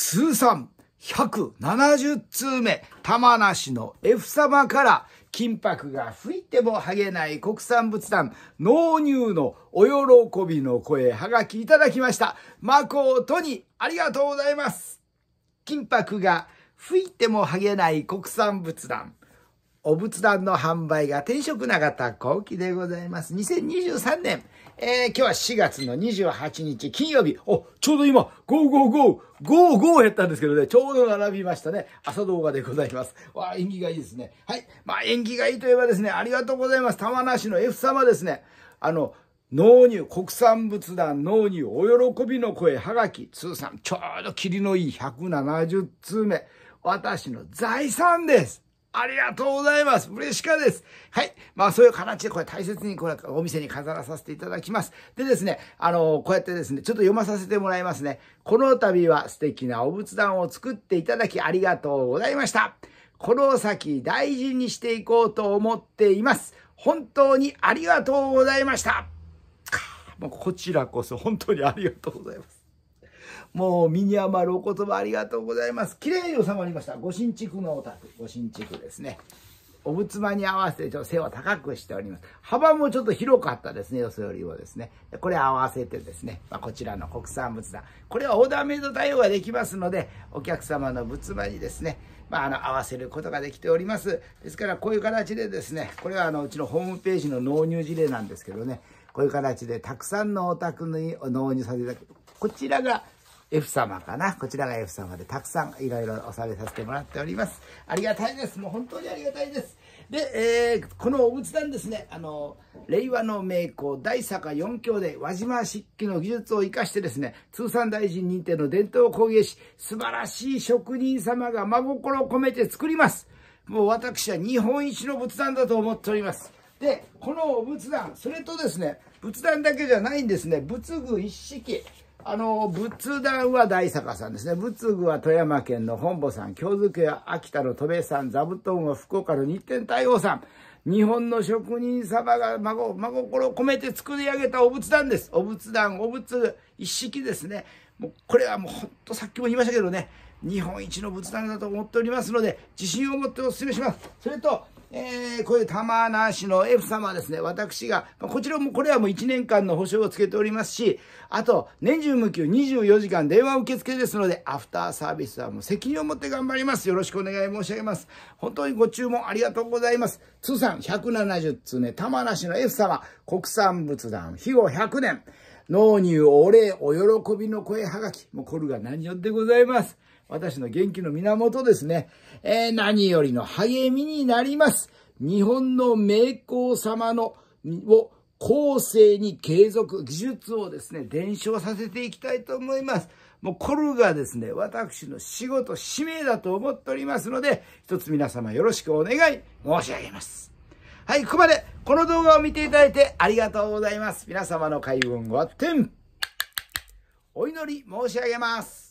通算170通目、玉梨の F 様から金箔が吹いても剥げない国産仏壇、納入のお喜びの声、はがきいただきました。誠にありがとうございます。金箔が吹いても剥げない国産仏壇。お仏壇の販売が転職なかった後期でございます。2023年、えー、今日は4月の28日金曜日。お、ちょうど今、555、55やったんですけどね、ちょうど並びましたね。朝動画でございます。わあ、縁起がいいですね。はい。まあ、縁起がいいといえばですね、ありがとうございます。玉梨の F 様ですね。あの、納入、国産仏壇納入、お喜びの声、はがき、通算、ちょうど霧のいい170通目。私の財産です。ありがとうございます。嬉しかです。はい。まあそういう形でこれ大切にこれお店に飾らさせていただきます。でですね、あの、こうやってですね、ちょっと読まさせてもらいますね。この度は素敵なお仏壇を作っていただきありがとうございました。この先大事にしていこうと思っています。本当にありがとうございました。もうこちらこそ本当にありがとうございます。もう身に余るお言葉ありがとうございます。綺麗に収まりました。ご新築のお宅。ご新築ですね。お仏間に合わせてちょっと背を高くしております。幅もちょっと広かったですね、よそよりもですね。これ合わせてですね、まあ、こちらの国産仏壇。これはオーダーメイド対応ができますので、お客様の仏間にですね、まあ、あの合わせることができております。ですからこういう形でですね、これはあのうちのホームページの納入事例なんですけどね、こういう形でたくさんのお宅に納入させていただく。こちらが F 様かな。こちらが F 様でたくさんいろいろお食べさせてもらっております。ありがたいです。もう本当にありがたいです。で、えー、このお仏壇ですね、あの、令和の名工大坂四兄弟輪島漆器の技術を生かしてですね、通産大臣認定の伝統工芸士、素晴らしい職人様が真心を込めて作ります。もう私は日本一の仏壇だと思っております。で、このお仏壇、それとですね、仏壇だけじゃないんですね、仏具一式。あの、仏壇は大坂さんですね。仏具は富山県の本坊さん、京漬けは秋田の戸部さん、座布団は福岡の日天大王さん。日本の職人様が孫真心を込めて作り上げたお仏壇です。お仏壇、お仏一式ですね。もうこれはもうほんとさっきも言いましたけどね、日本一の仏壇だと思っておりますので、自信を持ってお勧めします。それと、えー、こういう玉梨の F 様ですね、私が、こちらも、これはもう1年間の保証をつけておりますし、あと、年中無休24時間電話受付ですので、アフターサービスはもう責任を持って頑張ります。よろしくお願い申し上げます。本当にご注文ありがとうございます。通算170通目、玉梨の F 様、国産仏壇、肥後100年、納入お礼、お喜びの声はがき、もうこれが何よってございます。私の元気の源ですね。えー、何よりの励みになります。日本の名工様の、を後世に継続、技術をですね、伝承させていきたいと思います。もうこれがですね、私の仕事、使命だと思っておりますので、一つ皆様よろしくお願い申し上げます。はい、ここまでこの動画を見ていただいてありがとうございます。皆様の開運ご点、お祈り申し上げます。